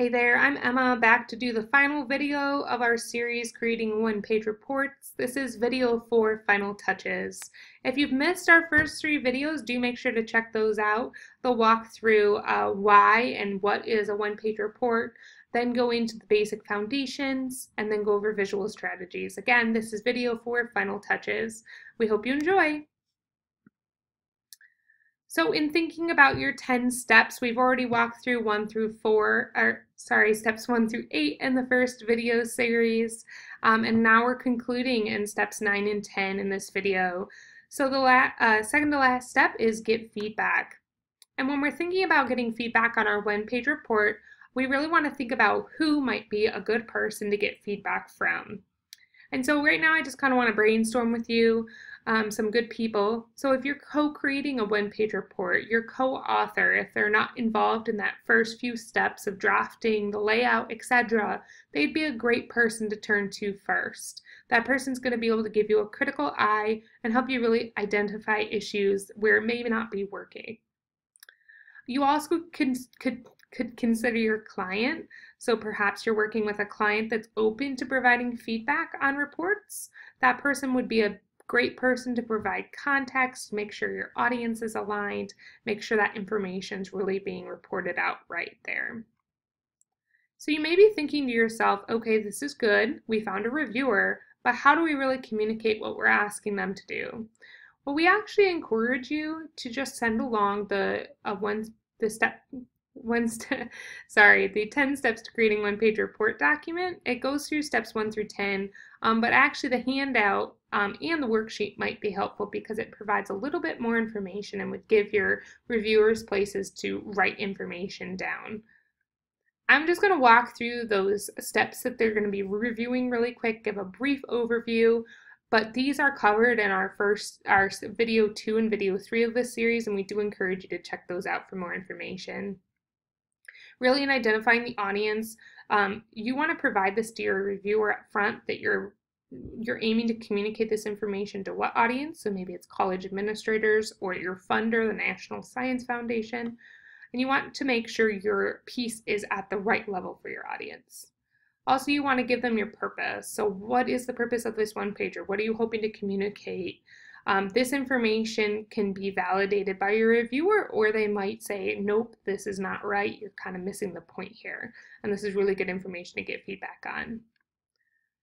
Hey there, I'm Emma, back to do the final video of our series Creating One-Page Reports. This is video four, Final Touches. If you've missed our first three videos, do make sure to check those out. They'll walk through uh, why and what is a one-page report, then go into the basic foundations, and then go over visual strategies. Again, this is video four, Final Touches. We hope you enjoy. So in thinking about your 10 steps, we've already walked through one through four, or sorry, steps one through eight in the first video series. Um, and now we're concluding in steps nine and 10 in this video. So the uh, second to last step is get feedback. And when we're thinking about getting feedback on our one-page report, we really want to think about who might be a good person to get feedback from. And so right now I just kind of want to brainstorm with you um, some good people. So if you're co-creating a one-page report, your co-author, if they're not involved in that first few steps of drafting, the layout, etc., they'd be a great person to turn to first. That person's going to be able to give you a critical eye and help you really identify issues where it may not be working. You also can, could could consider your client. So perhaps you're working with a client that's open to providing feedback on reports. That person would be a great person to provide context, make sure your audience is aligned, make sure that information is really being reported out right there. So you may be thinking to yourself, okay, this is good, we found a reviewer, but how do we really communicate what we're asking them to do? Well, we actually encourage you to just send along the uh, one the step one step sorry the 10 steps to creating one page report document it goes through steps 1 through 10 um, but actually the handout um, and the worksheet might be helpful because it provides a little bit more information and would give your reviewers places to write information down. I'm just going to walk through those steps that they're going to be reviewing really quick, give a brief overview, but these are covered in our first, our video two and video three of this series, and we do encourage you to check those out for more information. Really in identifying the audience, um, you want to provide this to your reviewer up front that you're you're aiming to communicate this information to what audience? So maybe it's college administrators or your funder, the National Science Foundation. And you want to make sure your piece is at the right level for your audience. Also, you want to give them your purpose. So, what is the purpose of this one pager? What are you hoping to communicate? Um, this information can be validated by your reviewer, or they might say, Nope, this is not right. You're kind of missing the point here. And this is really good information to get feedback on.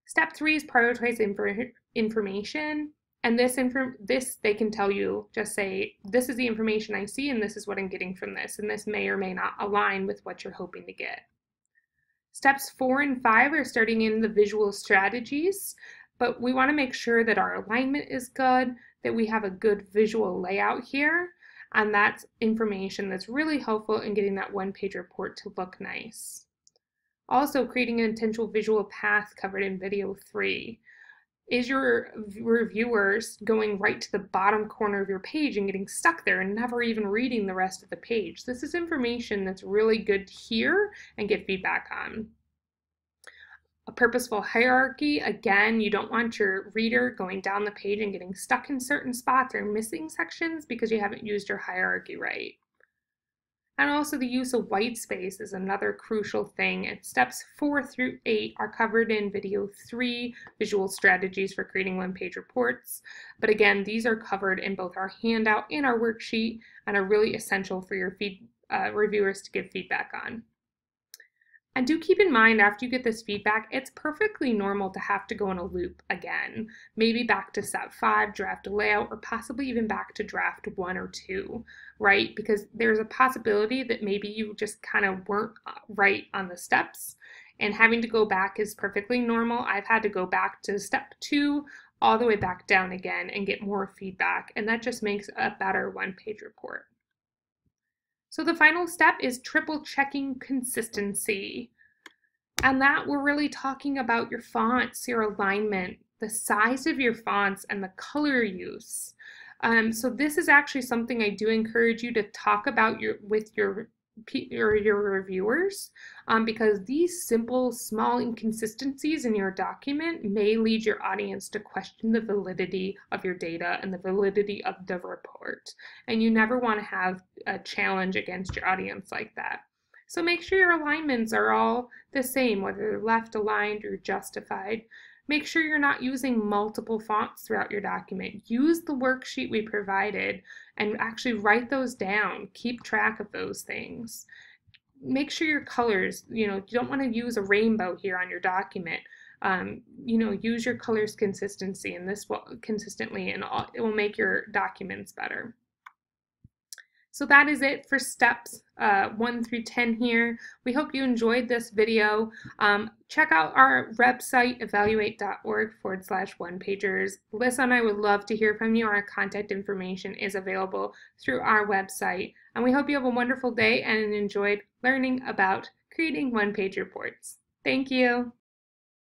Step three is prioritize inf information. And this, info this they can tell you, just say, this is the information I see and this is what I'm getting from this. And this may or may not align with what you're hoping to get. Steps four and five are starting in the visual strategies, but we want to make sure that our alignment is good, that we have a good visual layout here, and that's information that's really helpful in getting that one page report to look nice. Also, creating an intentional visual path covered in video three. Is your reviewers going right to the bottom corner of your page and getting stuck there and never even reading the rest of the page? This is information that's really good to hear and get feedback on. A purposeful hierarchy, again, you don't want your reader going down the page and getting stuck in certain spots or missing sections because you haven't used your hierarchy right. And also the use of white space is another crucial thing. And steps four through eight are covered in video three, visual strategies for creating one-page reports. But again, these are covered in both our handout and our worksheet and are really essential for your feed, uh, reviewers to give feedback on. And do keep in mind after you get this feedback, it's perfectly normal to have to go in a loop again. Maybe back to step five, draft a layout, or possibly even back to draft one or two, right? Because there's a possibility that maybe you just kind of weren't uh, right on the steps. And having to go back is perfectly normal. I've had to go back to step two, all the way back down again and get more feedback. And that just makes a better one page report. So the final step is triple checking consistency. And that we're really talking about your fonts, your alignment, the size of your fonts, and the color use. Um, so this is actually something I do encourage you to talk about your with your your, your reviewers um, because these simple small inconsistencies in your document may lead your audience to question the validity of your data and the validity of the report and you never want to have a challenge against your audience like that So make sure your alignments are all the same, whether they're left aligned or justified. Make sure you're not using multiple fonts throughout your document. Use the worksheet we provided and actually write those down. Keep track of those things. Make sure your colors, you know, you don't want to use a rainbow here on your document. Um, you know, use your colors consistency and this will consistently and it will make your documents better. So that is it for steps uh, 1 through 10 here. We hope you enjoyed this video. Um, check out our website, evaluate.org forward slash one pagers. Lyssa and I would love to hear from you. Our contact information is available through our website. And we hope you have a wonderful day and enjoyed learning about creating one page reports. Thank you.